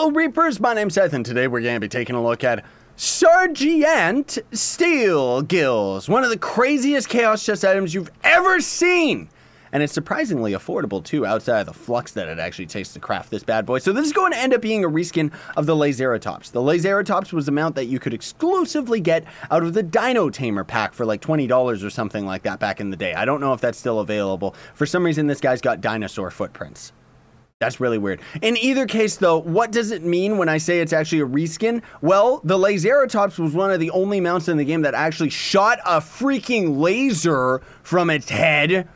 Hello Reapers, my name's Seth and today we're going to be taking a look at Sergeant Steelgills, one of the craziest Chaos Chest items you've ever seen! And it's surprisingly affordable too, outside of the flux that it actually takes to craft this bad boy. So this is going to end up being a reskin of the Laceratops. The Laceratops was a mount that you could exclusively get out of the Dino Tamer pack for like $20 or something like that back in the day. I don't know if that's still available. For some reason, this guy's got dinosaur footprints. That's really weird. In either case, though, what does it mean when I say it's actually a reskin? Well, the Laceratops was one of the only mounts in the game that actually shot a freaking laser from its head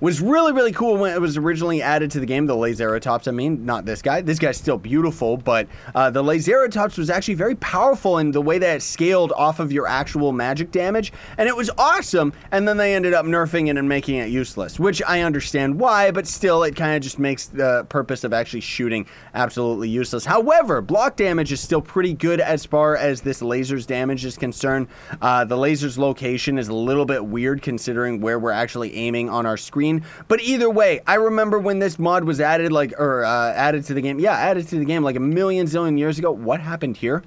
was really, really cool when it was originally added to the game, the Laceratops. I mean, not this guy. This guy's still beautiful, but uh, the Laceratops was actually very powerful in the way that it scaled off of your actual magic damage, and it was awesome, and then they ended up nerfing it and making it useless, which I understand why, but still, it kind of just makes the purpose of actually shooting absolutely useless. However, block damage is still pretty good as far as this laser's damage is concerned. Uh, the laser's location is a little bit weird considering where we're actually aiming on our screen But either way, I remember when this mod was added, like, or uh, added to the game. Yeah, added to the game like a million zillion years ago. What happened here?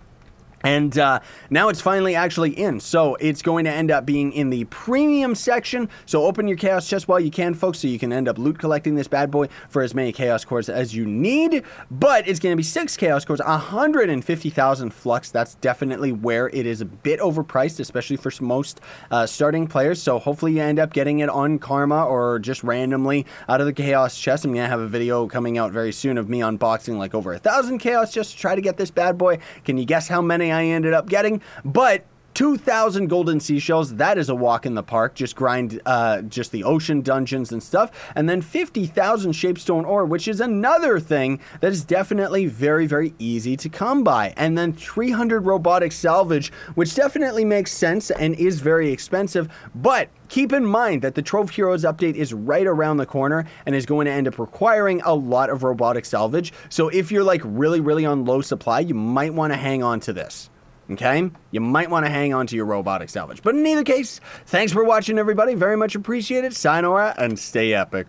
And uh, now it's finally actually in. So it's going to end up being in the premium section. So open your chaos chest while you can, folks, so you can end up loot collecting this bad boy for as many chaos cores as you need. But it's going to be six chaos cores, 150,000 flux. That's definitely where it is a bit overpriced, especially for most uh, starting players. So hopefully you end up getting it on Karma or just randomly out of the chaos chest. I'm going to have a video coming out very soon of me unboxing like over a thousand chaos just to try to get this bad boy. Can you guess how many I ended up getting. But 2,000 golden seashells, that is a walk in the park. Just grind uh, just the ocean dungeons and stuff. And then 50,000 shapestone ore, which is another thing that is definitely very, very easy to come by. And then 300 robotic salvage, which definitely makes sense and is very expensive. But keep in mind that the Trove Heroes update is right around the corner and is going to end up requiring a lot of robotic salvage. So if you're like really, really on low supply, you might want to hang on to this. Okay? You might want to hang on to your robotic salvage. But in either case, thanks for watching, everybody. Very much appreciate it. Sayonara and stay epic.